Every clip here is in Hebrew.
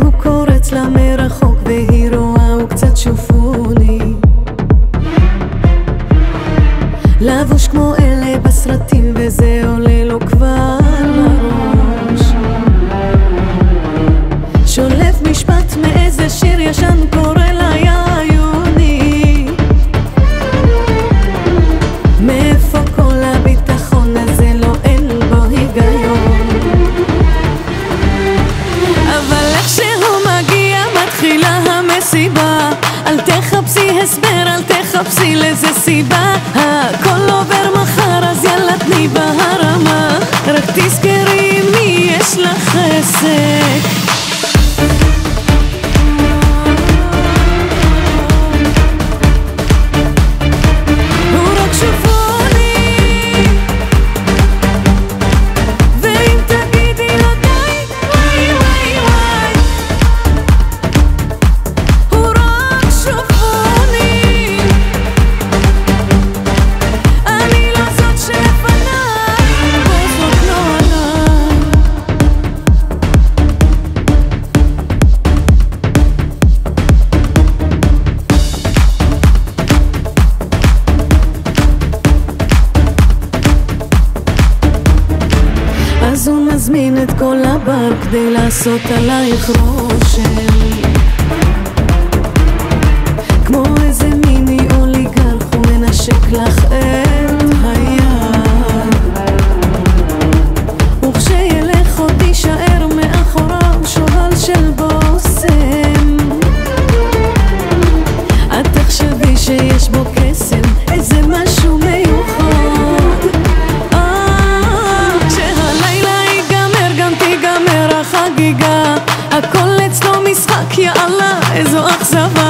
והוא קורץ לה מרחוק והיא רואה הוא קצת שופוני. לבוש כמו אלה בסרטים וזה עולה לו כבר לראש שולף משפט מאיזה שיר הסבר, אל תחפשי לזה סיבה. הכל עובר מחר אז יאללה תני בהרמה אז הוא מזמין את כל הבר כדי לעשות עלייך רושם. כמו איזה מיני אוליגרך הוא מנשק לך החגיגה. הכל אצלו משחק, יאללה, איזו אכזבה.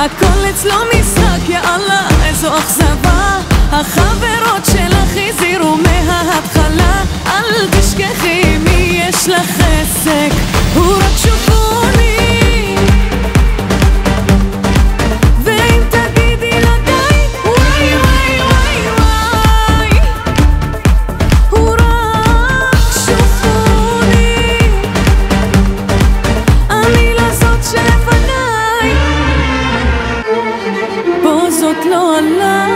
הכל אצלו משחק, יאללה, איזו אכזבה. החברות שלך הזהירו Allah.